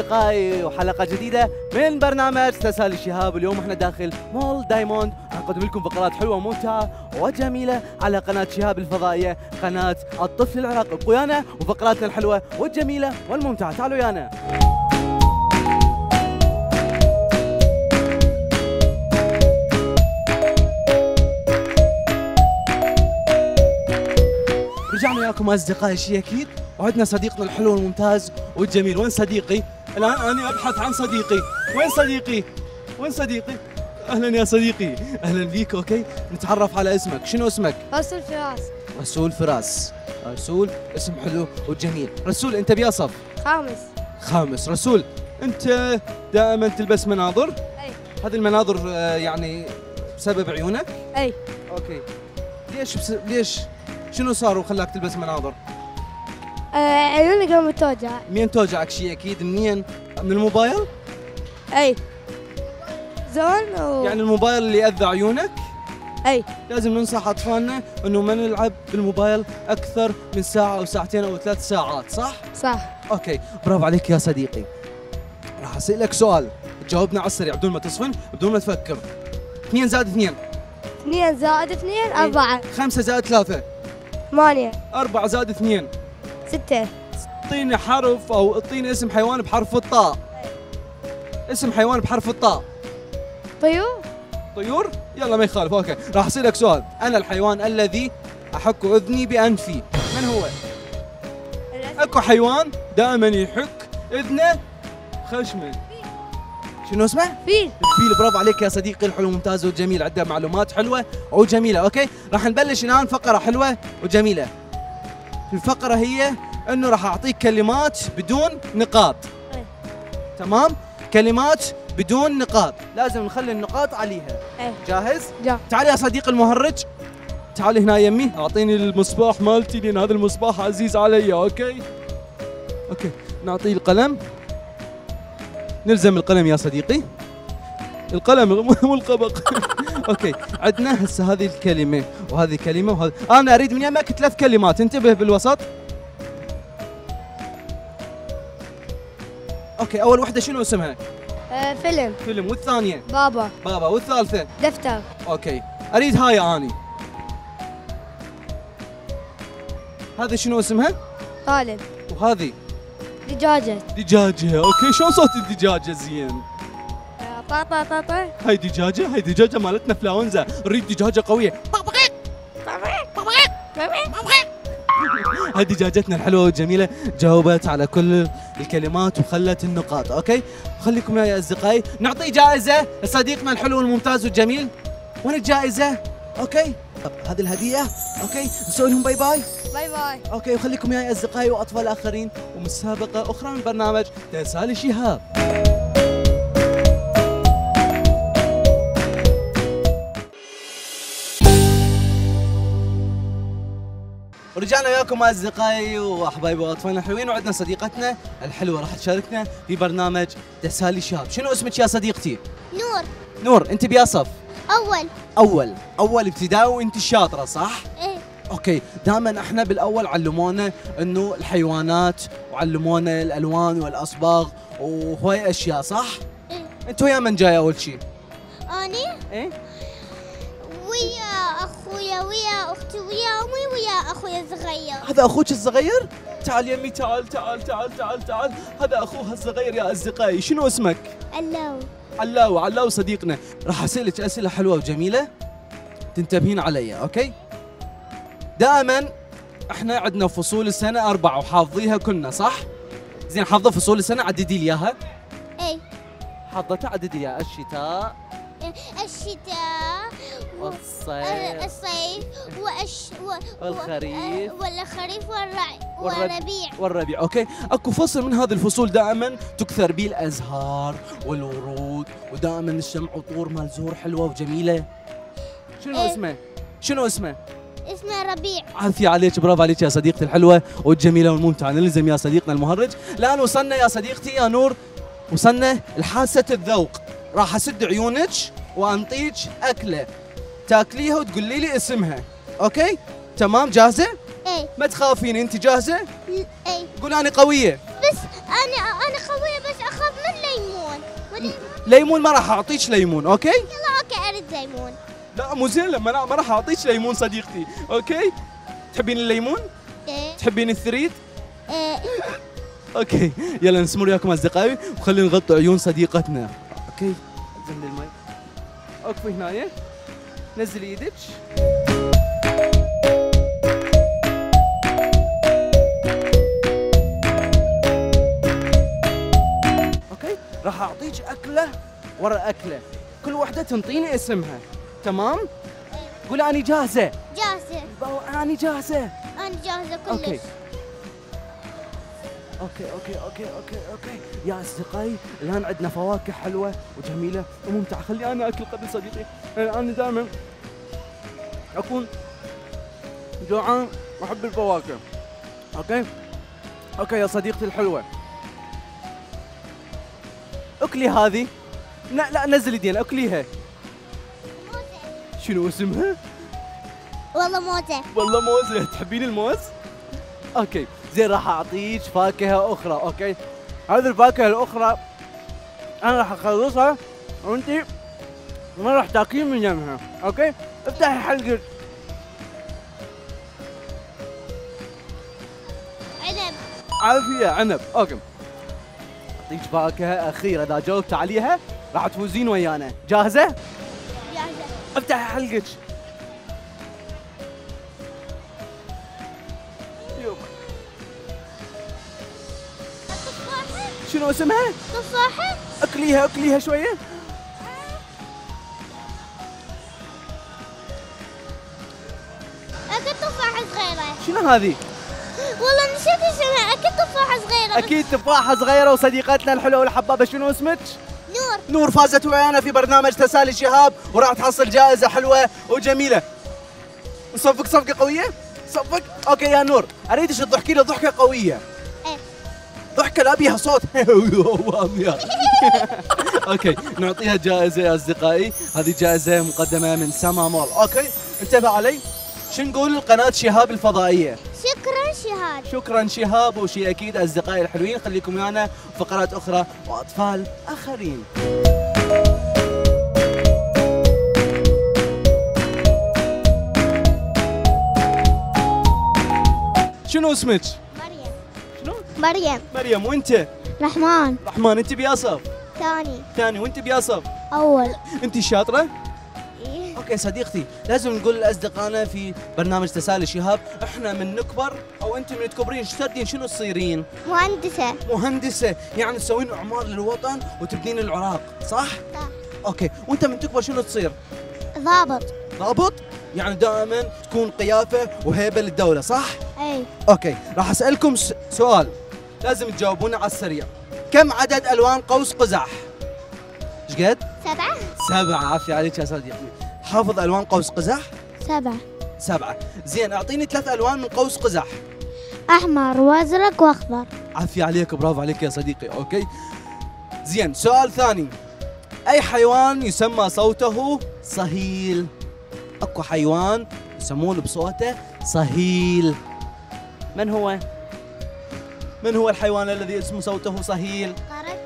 أصدقائي وحلقة جديدة من برنامج تسالي شهاب. اليوم إحنا داخل مول دايموند. نقدم لكم فقرات حلوة وممتعة وجميلة على قناة شهاب الفضائية قناة الطفل العراقي ويانا وفقراتنا الحلوة والجميلة والممتعة. تعالوا ويانا. رجعنا وياكم أصدقائي شيء أكيد. وعندنا صديقنا الحلو والممتاز والجميل. وين صديقي؟ الآن أنا أبحث عن صديقي. وين صديقي؟ وين صديقي؟ أهلا يا صديقي. أهلا بيك okay؟ نتعرف على اسمك. شنو اسمك؟ رسول فراس. رسول فراس. رسول اسم حلو وجميل. رسول أنت بيا صف خامس. خامس. رسول أنت دائما تلبس مناظر؟ أي. هذه المناظر آه، يعني بسبب عيونك؟ أي. okay. ليش بس... ليش؟ شنو صار وخلاك تلبس مناظر؟ آه عيوني قامت توجع. مين توجعك شيء أكيد؟ منين؟ من الموبايل؟ أي. زون و... يعني الموبايل اللي يأذى عيونك؟ أي. لازم ننصح أطفالنا إنه ما نلعب بالموبايل أكثر من ساعة أو ساعتين أو ثلاث ساعات صح؟ صح. okay. برافو عليك يا صديقي. راح أسألك سؤال. تجاوبنا على السريع بدون ما تصفن بدون ما تفكر. اثنين زائد اثنين. اثنين زائد اثنين أربعة. خمسة زائد ثلاثة. ثمانية. أربعة زائد اثنين. ستة. اعطيني حرف أو اعطيني اسم حيوان بحرف الطاء. اسم حيوان بحرف الطاء. طيور؟ طيور؟ يلا ما يخالف أوكي. راح اسالك سؤال. أنا الحيوان الذي أحك أذني بأنفي. من هو؟ أكو حيوان دائما يحك إذنه خشمه. شنو اسمه؟ فيل. الفيل برافو عليك يا صديقي. الحلو ممتاز وجميل. عنده معلومات حلوة وجميلة okay؟ راح نبلش الآن فقرة حلوة وجميلة. الفقرة هي أنه راح أعطيك كلمات بدون نقاط. إيه. تمام؟ كلمات بدون نقاط. لازم نخلي النقاط عليها. إيه. جاهز؟ جا. تعال يا صديقي المهرج. تعال هنا يمي أعطيني المصباح مالتي لأن هذا المصباح عزيز علي okay؟ okay. نعطيه القلم. نلزم القلم يا صديقي. القلم مو القبق. okay. عندنا هسه هذه الكلمة وهذه كلمة وهذه أنا أريد من يمك ثلاث كلمات. انتبه بالوسط. okay أول وحدة شنو اسمها؟ آه فيلم. فيلم. والثانية؟ بابا. بابا. والثالثة؟ دفتر. okay. أريد هاي أني. هذه شنو اسمها؟ طالب. وهذه؟ دجاجة. دجاجة. okay شو صوت الدجاجة زين؟ آه طاطا طاطا هاي دجاجة هاي دجاجة مالتنا فلاونزا. نريد دجاجة قوية. هاي دجاجتنا الحلوة والجميلة جاوبت على كل الكلمات وخلت النقاط okay؟ خليكم يا أصدقائي. نعطي جائزة لصديقنا الحلو والممتاز والجميل. وين الجائزة؟ okay؟ هذه الهدية. okay؟ نسوي لهم bye bye. bye bye. okay وخليكم يا أصدقائي وأطفال آخرين. ومسابقة أخرى من برنامج تسالي شهاب. ورجعنا وياكم أصدقائي وأحبابي وأطفالنا الحلوين وعندنا صديقتنا الحلوة راح تشاركنا في برنامج تسالي شهاب شنو اسمك يا صديقتي؟ نور. نور أنت بيا صف أول. أول. أول ابتدائي وأنت شاطرة صح؟ إيه. أوكي. دائما إحنا بالأول علمونا إنه الحيوانات وعلمونا الألوان والأصباغ وهواي أشياء صح؟ إيه. أنت ويا من جاي أول شيء أنا إيه. ويا أخويا ويا أختي ويا أمي ويا أخويا الصغير. هذا أخوك الصغير؟ تعال يمي تعال تعال تعال تعال تعال. هذا أخوها الصغير يا أصدقائي. شنو اسمك؟ الله علاو علاو صديقنا. راح أسألك أسئلة حلوة وجميلة تنتبهين علي أوكي؟ دائما إحنا عندنا فصول السنة أربعة وحافظيها كلنا صح؟ زين حافظة فصول السنة عددي لي إياها. إيه. حضرتها عددي لي. الشتاء. إيه، الشتاء. والصيف. الصيف وأش و- والخريف. والخريف والربيع. والربيع. okay. أكو فصل من هذه الفصول دائما تكثر به الازهار والورود ودائما الشمع وعطور مال زهور حلوة وجميلة. شنو إيه. اسمه؟ شنو اسمه؟ اسمه ربيع. عافية عليك. برافو عليك يا صديقتي الحلوة والجميلة والممتعة. نلزم يا صديقنا المهرج. الآن وصلنا يا صديقتي يا نور. وصلنا لحاسة الذوق. راح أسد عيونك وأنطيك أكلة. تاكليها وتقولي لي اسمها. okay؟ تمام؟ جاهزة؟ إيه. ما تخافين أنت جاهزة؟ ل- إيه. قول أنا قوية. بس أنا أنا قوية ليمون. ما راح أعطيك ليمون okay؟ يلا okay أريد ليمون. لا مو زين لما أنا ما راح أعطيك ليمون صديقتي okay؟ تحبين الليمون؟ إيه. تحبين الثريد؟ إيه. أوكي يلا نسمر وياكم أصدقائي وخلينا نغطي عيون صديقتنا. okay؟ زين المي اوقفي هنا نزلي إيدك. okay راح أعطيك أكلة ورا أكلة. كل واحدة تنطيني اسمها. تمام؟ قولي اني جاهزة. جاهزة. اني جاهزة. أنا okay كلش. okay. okay okay okay okay يا أصدقائي الآن عندنا فواكه حلوة وجميلة وممتعة. خلي أنا أكل قبل صديقي. أنا دائما أكون جوعان وأحب الفواكه. okay؟ okay يا صديقتي الحلوة. أكلي هذه. لا لا نزل يدين أكليها. شنو اسمها؟ والله موزة. والله موز تحبين الموز؟ okay. زين راح أعطيك فاكهة أخرى okay؟ هذه الفاكهة الأخرى أنا راح أخلصها وأنت ما راح تاكلين من يمها okay؟ افتحي حلقك. عنب. عافية عنب. okay. أعطيك فاكهة أخيرة إذا جاوبت عليها راح تفوزين ويانا. جاهزة؟ جاهزة. افتحي حلقك. شنو اسمها؟ تفاحة اكليها اكليها شوية. اكل تفاحة صغيرة. شنو هذه؟ والله نسيت اسمها. اكل تفاحة صغيرة. أكيد تفاحة صغيرة وصديقتنا الحلوة والحبابة. شنو اسمك؟ نور. نور فازت ويانا في برنامج تسالي شهاب وراح تحصل جائزة حلوة وجميلة. نصفق صفقة قوية؟ صفق؟ okay يا نور. اريدك تضحكي لي ضحكه قوية. ضحكه لا بيها صوت okay نعطيها جائزة يا أصدقائي. هذه جائزة مقدمة من سما مول. okay انتبه علي. شو نقول لقناة شهاب الفضائية؟ شكرا شهاب شكرا شهاب وشي أكيد أصدقائي الحلوين. خليكم ويانا فقرات أخرى وأطفال آخرين. شنو اسمك؟ مريم؟ مريم وأنت؟ رحمن. رحمن أنت بيا صف؟ ثاني. ثاني وأنت بيأصف؟ أول. أنت شاطرة؟ إيه. okay صديقتي لازم نقول لأصدقائنا في برنامج تسالي شهاب إحنا من نكبر أو انت من تكبرين إيش تردين؟ شنو تصيرين؟ مهندسة. مهندسة يعني تسوين اعمار للوطن وتبنين العراق صح؟ صح. okay وأنت من تكبر شنو تصير؟ ضابط. ضابط؟ يعني دائما تكون قيافة وهيبة للدولة صح؟ أي. okay راح أسألكم س- سؤال. لازم تجاوبونه على السريع. كم عدد ألوان قوس قزح؟ إيش قد؟ سبعة. سبعة. عافية عليك يا صديقي. حافظ ألوان قوس قزح؟ سبعة. سبعة. زين أعطيني ثلاث ألوان من قوس قزح. أحمر وأزرق وأخضر. عافية عليك برافو عليك يا صديقي. okay. زين سؤال ثاني. أي حيوان يسمى صوته صهيل؟ أكو حيوان يسمونه بصوته صهيل. من هو؟ من هو الحيوان الذي اسمه صوته صهيل؟ قرد.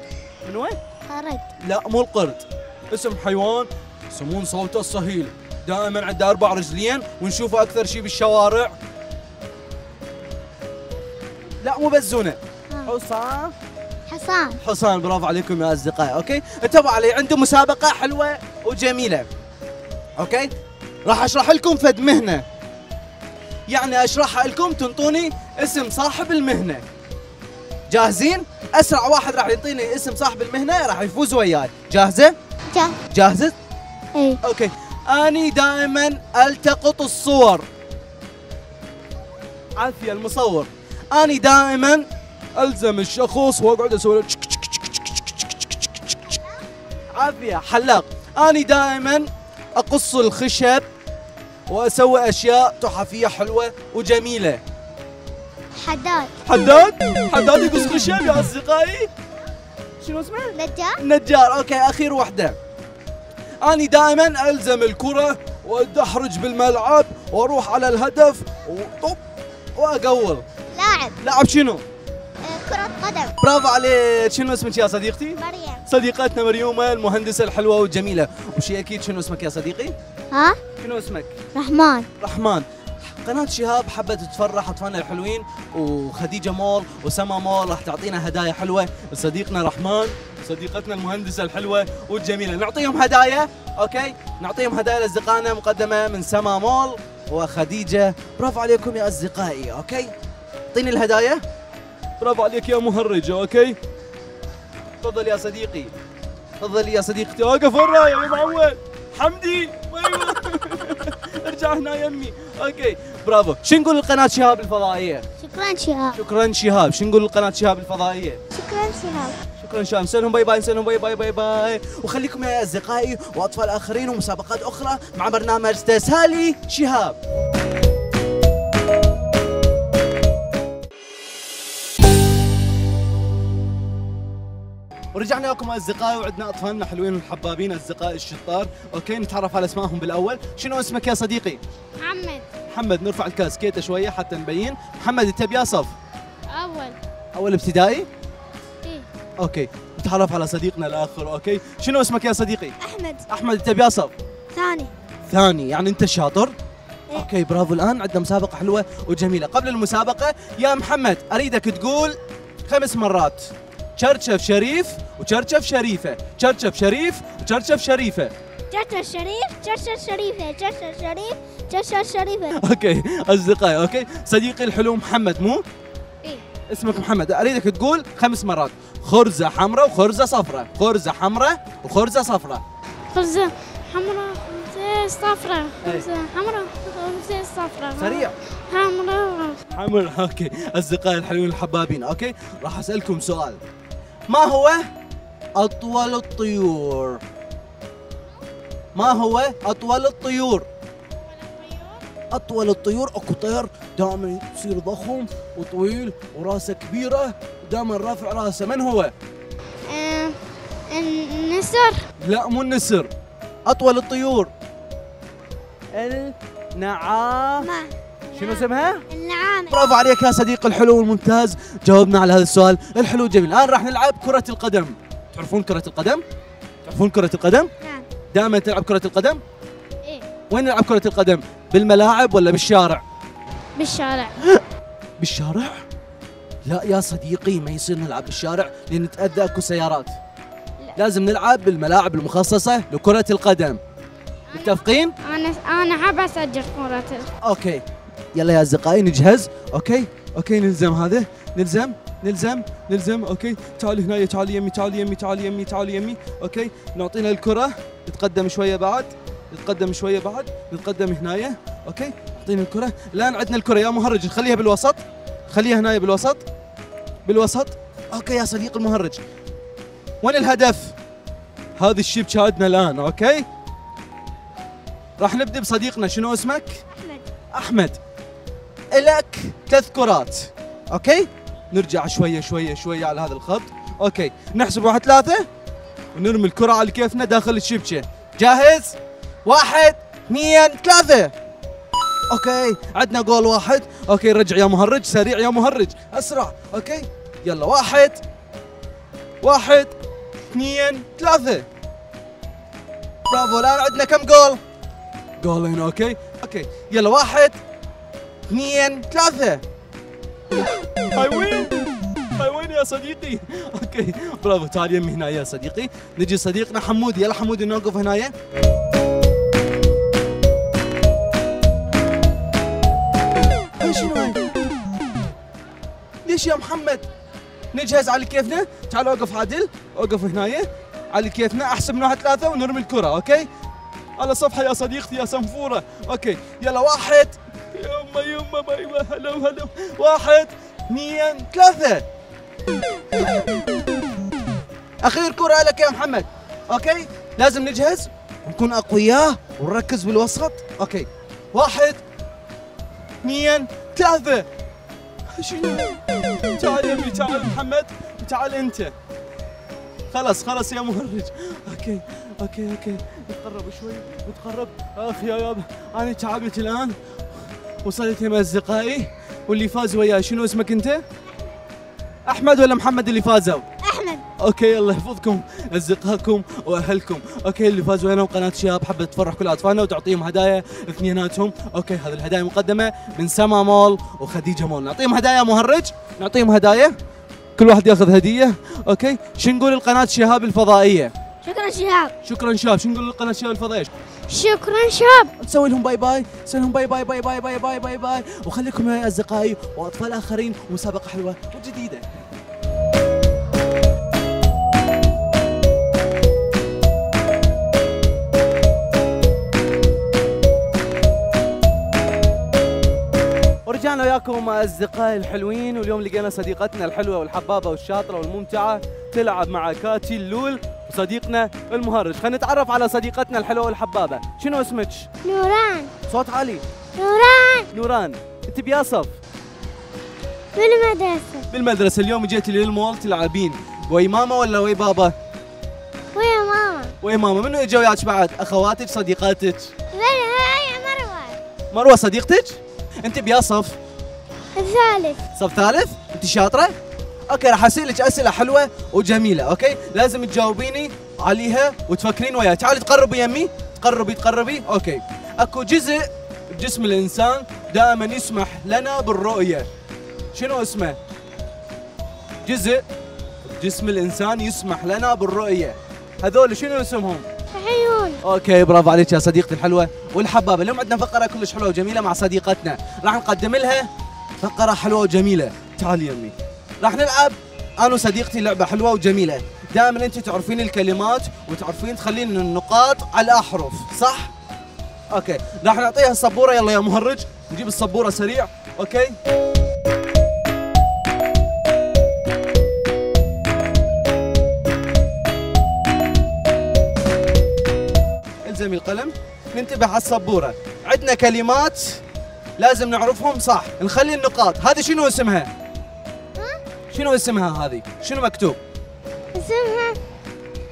من وين؟ قرد. لا مو القرد. اسم حيوان يسمون صوته الصهيل دائما عنده أربع رجلين ونشوفه أكثر شيء بالشوارع. لا مو بزونه آه. حصان حصان حصان برافو عليكم يا اصدقائي okay؟ انتبهوا علي عنده مسابقة حلوة وجميلة okay؟ راح أشرح لكم فد مهنة. يعني أشرحها لكم تنطوني اسم صاحب المهنة. جاهزين اسرع واحد راح يعطيني اسم صاحب المهنه راح يفوز وياي جاهزه جا جاهزه اي okay اني دائما التقط الصور عافيه المصور اني دائما الزم الشخص واقعد أسوي له عافيه حلاق اني دائما اقص الخشب واسوي اشياء تحفيه حلوة وجميله حداد. حداد؟ حداد يقص خشب يا أصدقائي. شنو اسمه؟ نجار. نجار. أوكي أخير وحدة. أني دائما ألزم الكرة وادحرج بالملعب وأروح على الهدف وطب وأقول. لاعب. لاعب شنو؟ آه، كرة قدم. برافو عليك. شنو اسمك يا صديقتي؟ مريم. صديقتنا مريومة المهندسة الحلوة والجميلة. وشي أكيد شنو اسمك يا صديقي؟ ها؟ شنو اسمك؟ رحمن. رحمن. قناة شهاب حبت تفرح أطفالنا الحلوين. وخديجة مول وسما مول راح تعطينا هدايا حلوة. لصديقنا رحمن صديقتنا المهندسة الحلوة والجميلة. نعطيهم هدايا okay؟ نعطيهم هدايا لأصدقائنا مقدمة من سما مول وخديجة. برافو عليكم يا أصدقائي okay؟ أعطيني الهدايا. برافو عليك يا مهرج okay؟ تفضل يا صديقي. تفضل يا صديقتي. وقف ورا يا معول. حمدي. أيوه. ارجع هنا يمي okay. برافو. شو نقول لقناة شهاب الفضائية؟ شكرا شهاب. شكرا شهاب. شو نقول لقناة شهاب الفضائية؟ شكرا شهاب. شكرا شهاب. نسألهم bye bye نسألهم bye bye bye bye. وخليكم يا أصدقائي وأطفال آخرين ومسابقات أخرى مع برنامج تسالي شهاب. ورجعنا لكم أصدقائي وعندنا أطفالنا حلوين وحبابين أصدقائي الشطار. okay نتعرف على اسمائهم بالأول. شنو اسمك يا صديقي؟ محمد. محمد نرفع الكاسكيته شوية حتى نبين. محمد انت بيا صف؟ أول. أول ابتدائي؟ إيه. okay. نتعرف على صديقنا الآخر okay. شنو اسمك يا صديقي؟ أحمد. أحمد انت بيا صف؟ ثاني. ثاني. يعني انت شاطر؟ إيه. okay برافو الآن. عندنا مسابقة حلوة وجميلة. قبل المسابقة يا محمد أريدك تقول خمس مرات. شرشف شريف وشرشف شريفة. شرشف شريف وشرشف شريفة. جرشة الشريف جرشة الشريفة جرشة الشريف جرشة الشريفة okay أصدقائي okay. صديقي الحلو محمد مو؟ إيه. اسمك محمد. أريدك تقول خمس مرات. خرزة حمراء وخرزة صفراء. خرزة حمراء وخرزة صفراء. خبزة حمراء خبزة صفراء. إيه. خبزة حمراء خبزة صفراء. سريع. حمراء حمر okay. أصدقائي الحلوين الحبابين okay. راح أسألكم سؤال. ما هو أطول الطيور؟ ما هو أطول الطيور؟ أطول الطيور؟ أكو طير دائما يصير ضخم وطويل وراسه كبيرة ودائما رافع راسه. من هو؟ النسر. لا مو النسر. أطول الطيور؟ النعام. شنو اسمها؟ النعامة. برافو عليك يا صديقي الحلو والممتاز. جاوبنا على هذا السؤال الحلو جميل الآن راح نلعب كرة القدم. تعرفون كرة القدم؟ تعرفون كرة القدم؟ نعم. دائما تلعب كرة القدم؟ إيه. وين نلعب كرة القدم؟ بالملاعب ولا بالشارع؟ بالشارع. بالشارع؟ لا يا صديقي ما يصير نلعب بالشارع لأن نتأذى أكو سيارات. لازم نلعب بالملاعب المخصصة لكرة القدم. متفقين؟ أنا أنا حاب أسجل كرة okay. يلا يا أصدقائي نجهز. okay. okay نلزم هذا. نلزم. نلزم نلزم okay؟ تعالي هنا تعالي يمي تعالي يمي تعالي يمي تعالي يمي okay؟ نعطينا الكرة نتقدم شوية بعد نتقدم شوية بعد نتقدم هنايا okay؟ نعطينا الكرة. الآن عندنا الكرة. يا مهرج نخليها بالوسط. خليها هنايا بالوسط. بالوسط. okay يا صديق المهرج. وين الهدف؟ هذا الشبك عندنا الآن okay؟ راح نبدأ بصديقنا. شنو اسمك؟ أحمد. أحمد. إلك ثلاث كرات okay؟ نرجع شوية شوية شوية على هذا الخط. okay نحسب واحد ثلاثة ونرمي الكرة على كيفنا داخل الشبكه جاهز؟ واحد اثنين ثلاثة. okay عندنا جول واحد. okay رجع يا مهرج سريع يا مهرج. أسرع. okay يلا واحد. واحد اثنين ثلاثة. برافو الآن عندنا كم جول؟ جولين okay. okay يلا واحد اثنين ثلاثة. هاي وين هاي وين يا صديقي. okay. برافو. تعال يمي هنا يا صديقي. نجي صديقنا حمودي. يلا حمودي نوقف هنايا. شنو؟ ليش يا محمد. نجهز على كيفنا. تعال أوقف عادل. أوقف هنايا. على كيفنا. أحسب من واحد ثلاثة ونرمي الكرة okay؟ على صفحة يا صديقتي يا سنفورة. okay. يلا واحد. يما يما أيوه حلو حلو واحد اثنين ثلاثة. أخير كرة لك يا محمد. okay؟ لازم نجهز. ونكون أقوياء ونركز بالوسط. okay. واحد اثنين ثلاثة. تعال يا تعال محمد. وتعال أنت. خلاص خلاص يا مهرج. okay okay okay. نتقرب شوي نتقرب اخ يا يابا أنا تعبت الآن. وصلت مع أصدقائي واللي فاز وياي. شنو اسمك أنت؟ أحمد ولا محمد اللي فازوا؟ أحمد. okay الله يحفظكم أصدقائكم وأهلكم. okay اللي فازوا هنا قناه شهاب حبت تفرح كل أطفالنا وتعطيهم هدايا اثنيناتهم. okay هذه الهدايا مقدمة من سما مول وخديجة مول. نعطيهم هدايا مهرج؟ نعطيهم هدايا. كل واحد ياخذ هدية. okay شو نقول لقناة شهاب الفضائية؟ شكرا شهاب شكرا شهاب شو نقول لقناة شهاب الفضائية؟ شكرا شهاب. نسوي لهم bye bye نسوي لهم bye bye bye bye bye bye bye bye. وخليكم وياي أصدقائي وأطفال آخرين ومسابقه حلوة وجديدة. ورجعنا وياكم أصدقائي الحلوين واليوم لقينا صديقتنا الحلوة والحبابة والشاطرة والممتعة تلعب مع كاتي اللول. وصديقنا المهرج. خلينا نتعرف على صديقتنا الحلوة والحبابة. شنو اسمك؟ نوران. صوت عالي. نوران. نوران انت بيا صف بالمدرسة. بالمدرسة. اليوم جيتي للمول تلعبين. وي ماما ولا وي بابا؟ ويا ماما. وي ماما. منو اجوا وياك بعد؟ أخواتك صديقاتك؟ لا هاي مروة. مروة صديقتك؟ انت بيا صف الثالث. صف ثالث؟ انت شاطرة؟ okay راح اسالك أسئلة حلوة وجميلة okay؟ لازم تجاوبيني عليها وتفكرين وياي. تعالي تقربي يمي. تقربي تقربي. okay. أكو جزء بجسم الإنسان دائما يسمح لنا بالرؤية. شنو اسمه؟ جزء بجسم الإنسان يسمح لنا بالرؤية. هذول شنو اسمهم؟ عيون. okay برافو عليك يا صديقتي الحلوة والحبابة. اليوم عندنا فقرة كلش حلوة وجميلة مع صديقتنا. راح نقدم لها فقرة حلوة وجميلة. تعالي يمي. راح نلعب. أنا وصديقتي لعبة حلوة وجميلة. دائما أنت تعرفين الكلمات وتعرفين تخلين النقاط على الاحرف صح؟ okay. راح نعطيها السبورة. يلا يا مهرج نجيب السبورة سريع. okay؟ الزمي القلم. ننتبه على السبورة. عندنا كلمات لازم نعرفهم صح. نخلي النقاط. هذه شنو اسمها؟ شنو اسمها هذه؟ شنو مكتوب؟ اسمها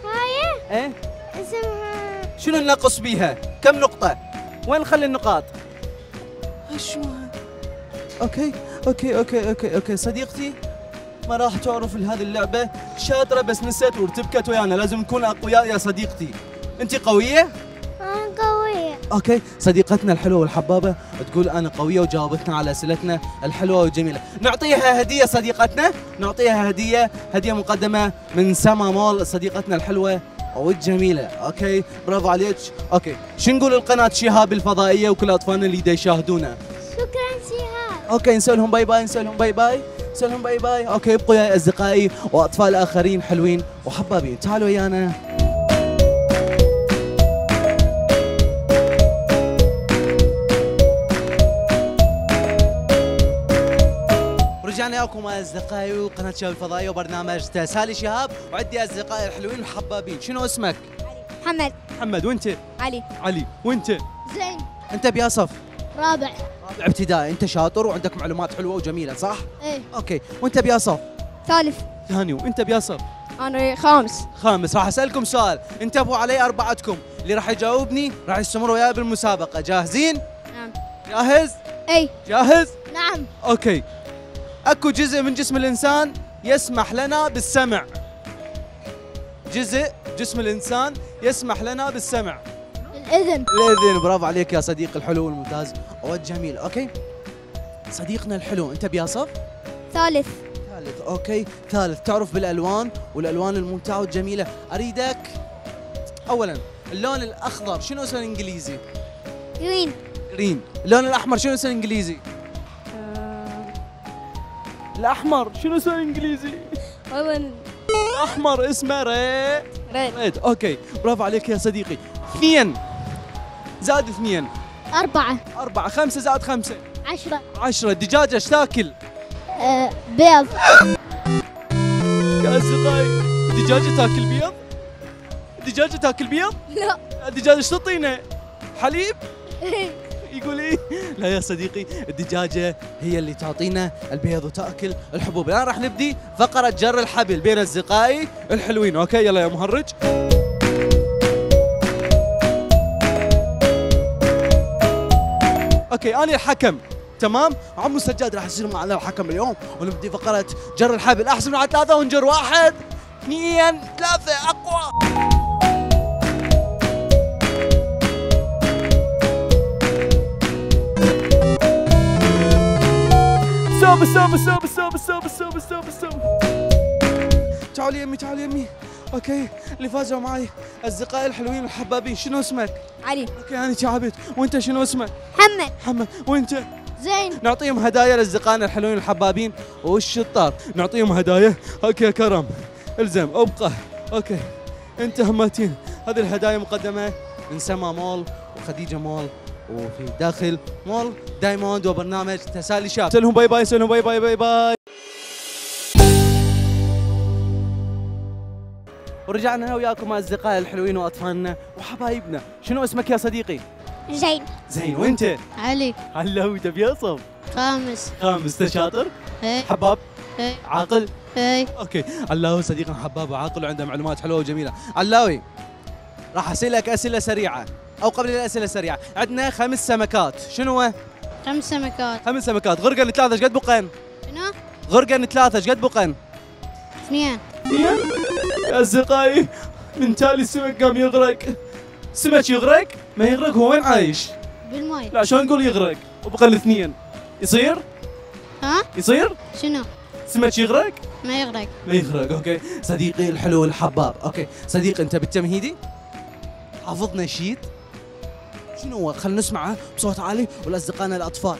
هاي. إيه؟ اسمها شنو ننقص بيها؟ كم نقطة؟ وين نخلي النقاط؟ شو okay okay okay okay okay. صديقتي ما راح تعرف هذه اللعبة. شاطرة بس نسيت وارتبكت ويانا. لازم نكون أقوياء يا صديقتي. انت قوية؟ okay صديقتنا الحلوة والحبابة تقول أنا قوية وجاوبتنا على أسئلتنا الحلوة والجميله نعطيها هدية صديقتنا نعطيها هدية هدية مقدمة من سما مول صديقتنا الحلوة والجميلة. okay برافو عليك. okay شو نقول لقناة شهاب الفضائية وكل أطفالنا اللي يشاهدونا؟ شكرا شهاب. okay نسوي لهم bye bye نسوي لهم bye bye نسوي لهم bye bye. okay ابقوا يا أصدقائي وأطفال آخرين حلوين وحبابين. تعالوا ويانا. رجعنا وياكم أصدقائي وقناة شهاب الفضائيه وبرنامج تسالي شهاب وعندي أصدقائي الحلوين والحبابين شنو اسمك؟ محمد. محمد وأنت؟ علي. علي. وأنت؟ زين. أنت بيا صف رابع. رابع ابتدائي. أنت شاطر وعندك معلومات حلوة وجميلة صح؟ إيه. okay. وأنت بيا صف ثالث. ثاني. وأنت بيا صف أنا خامس. خامس. راح أسألكم سؤال. انتبهوا علي أربعتكم. اللي راح يجاوبني راح يستمر وياي بالمسابقة. جاهزين؟ نعم. جاهز؟ اي جاهز؟ نعم. okay. اكو جزء من جسم الانسان يسمح لنا بالسمع. جزء جسم الانسان يسمح لنا بالسمع. الإذن. الإذن. برافو عليك يا صديقي الحلو والممتاز. والجميل okay. صديقنا الحلو أنت بيا صف؟ ثالث. ثالث. okay ثالث. تعرف بالألوان؟ والألوان الممتعة والجميلة. أريدك اولا اللون الأخضر شنو اسمه الانجليزي green green اللون الأحمر شنو اسمه الانجليزي الأحمر. شنو اسمه الانجليزي الأحمر اسمه re. red red. okay. برافو عليك يا صديقي. اثنين. زائد اثنين. أربعة. أربعة. خمسة زائد خمسة. عشرة. عشرة. الدجاجة إيش تاكل؟ آه بيض. يا أصدقائي الدجاجة تاكل بيض؟ الدجاجة تاكل بيض؟ لا. الدجاجة إيش تعطينا؟ حليب؟ يقول إيه؟ لا يا صديقي الدجاجة هي اللي تعطينا البيض وتأكل الحبوب، الآن راح نبدي فقرة جر الحبل بين أصدقائي الحلوين، okay يلا يا مهرج. okay أنا الحكم، تمام؟ عمو السجاد راح يصير معنا الحكم اليوم ونبدي فقرة جر الحبل. احسب على ثلاثة ونجر واحد. اثنين ثلاثة أقوى. stop stop stop stop stop stop stop stop تعالي يمي تعالي يمي okay اللي فازوا معي أصدقائي الحلوين الحبابين شنو اسمك؟ علي. أوكي أنا شعبت وأنت شنو اسمك؟ محمد. محمد. وأنت؟ زين. نعطيهم هدايا لأصدقائنا الحلوين الحبابين والشطار نعطيهم هدايا. أوكي يا كرم. إلزم أبقى. أوكي. انت همتين هذه الهدايا مقدمة من سما مول وخديجة مول. وفي داخل مول دايموند وبرنامج تسالي شاب. سلهم باي باي سلهم باي باي باي باي. ورجعنا أنا وياكم مع أصدقائي الحلوين وأطفالنا وحبايبنا. شنو اسمك يا صديقي؟ زين. زين وانت علي. هلا وتبي اصب خامس. خامس أنت شاطر إيه. حباب. إيه. عاقل. إيه. أوكي. علاوي صديقنا حباب وعاقل وعنده معلومات حلوة وجميلة. علاوي راح أسألك أسئلة سريعة. أو قبل الأسئلة السريعة. عندنا خمس سمكات. شنو؟ خمس سمكات. خمس سمكات. غرقن ثلاثة إيش قد بقن شنو؟ غرقن ثلاثة إيش قد بقن اثنين. يا أصدقائي من تالي السمك قام يغرق. سمك يغرق ما يغرق هو وين عايش؟ بالماي لا شلون نقول يغرق؟ وبقى الاثنين. يصير؟ ها؟ يصير؟ شنو؟ سمك يغرق؟ ما يغرق. ما يغرق. okay. صديقي الحلو الحباب. okay. صديقي أنت بالتمهيدي؟ حافظ نشيد. شنو هو؟ خلينا نسمعه بصوت عالي ولأصدقائنا الأطفال.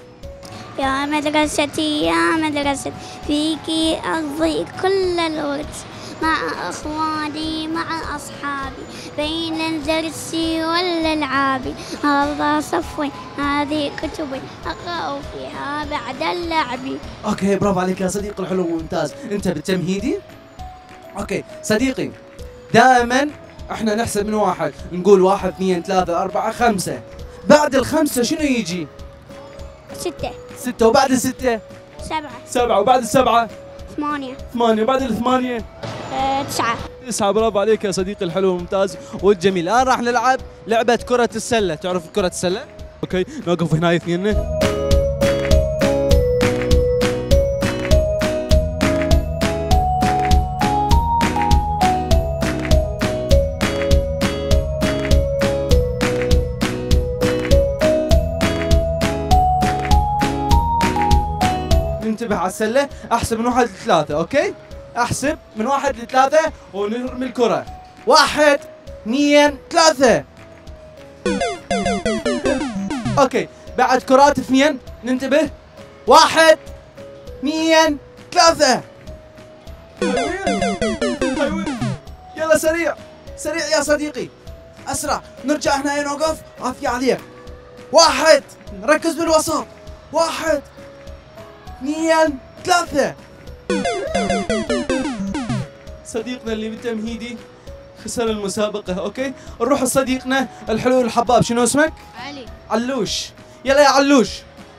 يا مدرستي يا مدرستي فيك أقضي كل الوقت مع أخواني مع أصحابي بين الدرس والألعاب. هذا صفي هذه كتبي أقرأ فيها بعد اللعب. okay برافو عليك يا صديقي الحلو ممتاز. أنت بالتمهيدي؟ okay صديقي دائما إحنا نحسب من واحد نقول واحد اثنين ثلاثة أربعة خمسة. بعد الخمسة شنو يجي؟ ستة. ستة. وبعد الستة؟ سبعة. سبعة. وبعد السبعة؟ ثمانية. ثمانية. وبعد الثمانية؟ آه، تسعة. تسعة. برافو عليك يا صديقي الحلو الممتاز والجميل. الآن راح نلعب لعبة كرة السلة. تعرف كرة السلة؟ أوكي. نوقف هنا اثنين. ننتبه على السلة. أحسب من واحد لثلاثة okay؟ أحسب من واحد لثلاثة ونرمي الكرة. واحد اثنين ثلاثة. okay بعد كرات اثنين ننتبه. واحد اثنين ثلاثة. حلوين. يلا سريع سريع يا صديقي. أسرع نرجع هنا نوقف عافية عليك. واحد ركز بالوسط. واحد اثنين ثلاثة. صديقنا اللي بالتمهيدي خسر المسابقة okay؟ نروح لصديقنا الحلو الحباب شنو اسمك؟ علي. علوش. يلا يا علوش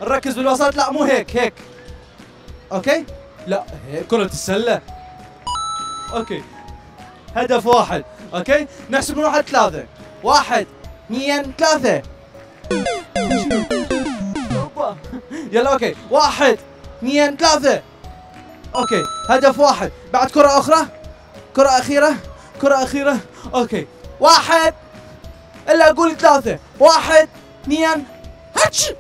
نركز بالوسط لا مو هيك هيك. okay؟ لا هيك. كرة السلة. okay. هدف واحد okay؟ نحسب من واحد ثلاثة. واحد اثنين ثلاثة. يلا okay. واحد اثنين ثلاثة. okay هدف واحد. بعد كرة أخرى؟ كرة أخيرة؟ كرة أخيرة؟ okay. واحد. إلا أقول ثلاثة. واحد اثنين. هتش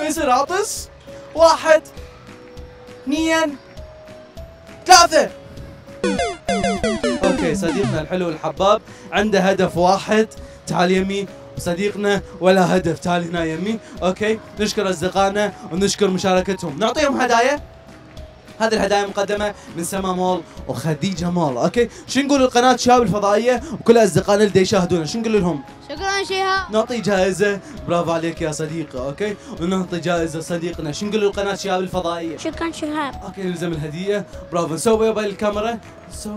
يصير عطس. واحد اثنين. ثلاثة. okay صديقنا الحلو الحباب عنده هدف واحد. تعال يمي. صديقنا ولا هدف تعال هنا يمي okay؟ نشكر أصدقائنا ونشكر مشاركتهم. نعطيهم هدايا. هذه الهدايا مقدمة من سما مول وخديجة مول. okay؟ شو نقول لقناة شهاب الفضائية وكل أصدقائنا اللي يشاهدونا؟ شو نقول لهم؟ شكرا شهاب. نعطي جائزة. برافو عليك يا صديقي okay؟ ونعطي جائزة صديقنا. شو نقول لقناة شهاب الفضائية؟ شكرا شهاب okay نلزم الهدية. برافو. نسوي bye للكاميرا نسوي.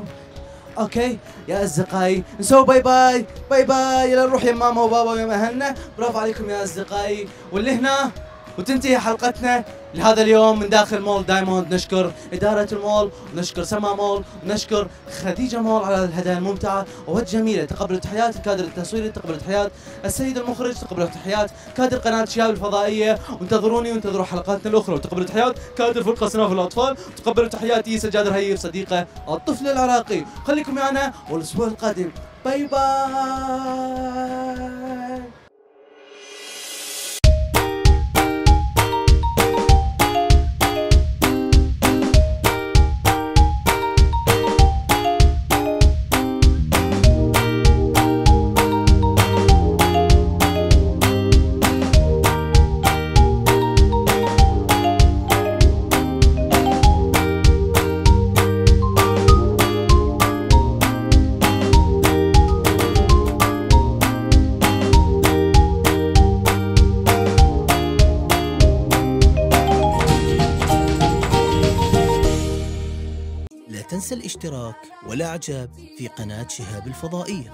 okay. يا أصدقائي نسوي bye bye. bye bye. يلا نروح يا ماما وبابا ويا اهلنا برافو عليكم يا أصدقائي. واللي هنا وتنتهي حلقتنا. لهذا اليوم من داخل مول دايموند نشكر إدارة المول ونشكر سما مول ونشكر خديجة مول على الهدايا الممتعة. والجميلة تقبل تحيات الكادر التصويري تقبل تحيات السيد المخرج تقبل تحيات كادر قناة شهاب الفضائية. وانتظروني وانتظروا حلقاتنا الأخرى. وتقبل تحيات كادر فرقة أصناف الأطفال. وتقبل تحياتي سجاد رهيب صديق الطفل العراقي. خليكم معنا والأسبوع القادم. باي باي. الاشتراك والإعجاب في قناة شهاب الفضائية.